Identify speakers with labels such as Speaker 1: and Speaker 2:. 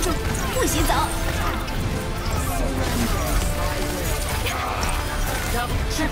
Speaker 1: 住，不许走！是